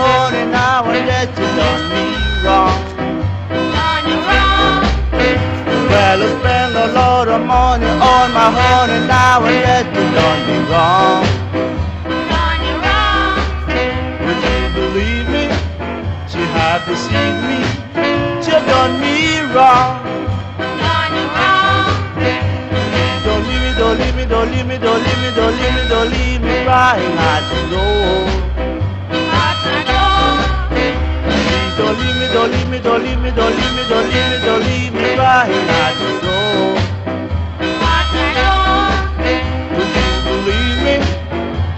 honey now and that you done me wrong. Done you wrong. Well, I spent a lot of money on my honey now and that you done me wrong. Done you wrong. Would you believe me? She had deceived me. She done me wrong. Done you wrong. Don't leave me, don't leave me, don't leave me, don't leave me, don't leave me, don't leave me crying at the door. Don't leave me, don't leave me, don't leave me, don't leave me, don't leave me, don't leave crying at the door. At the door. You believe me?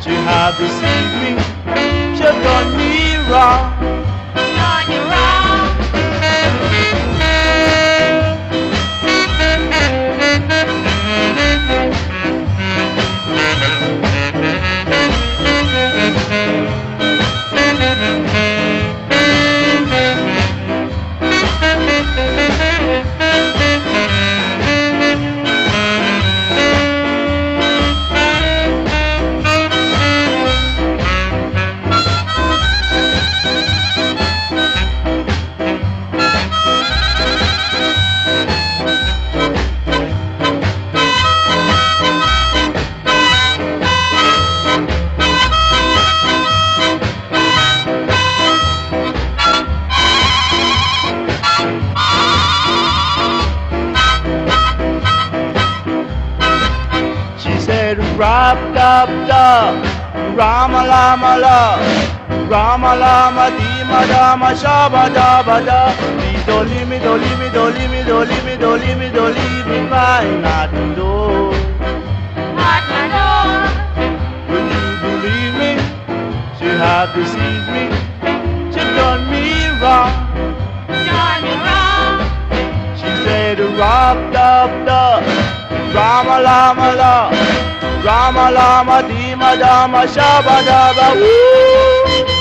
She had deceived me. Rap, dab, da, Rama, lama, la, Rama, lama, dima, dama, shaba, daba, da. Please don't leave me, don't leave me, don't leave me, don't leave me, don't leave me, don't leave me crying at the door. At the door. Would you believe me? She had deceived me. She done me wrong. Done you wrong. She said, Rap, dab, da, Rama, lama, la, Rama, lama, dima, dama, shaba, daba, woo.